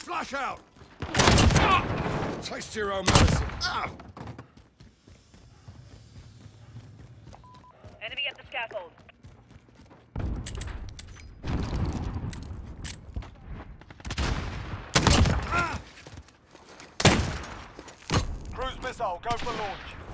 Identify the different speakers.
Speaker 1: Flush out! Ah! Taste your own medicine. Ah!
Speaker 2: Enemy at the scaffold. Ah!
Speaker 3: Cruise missile, go for launch.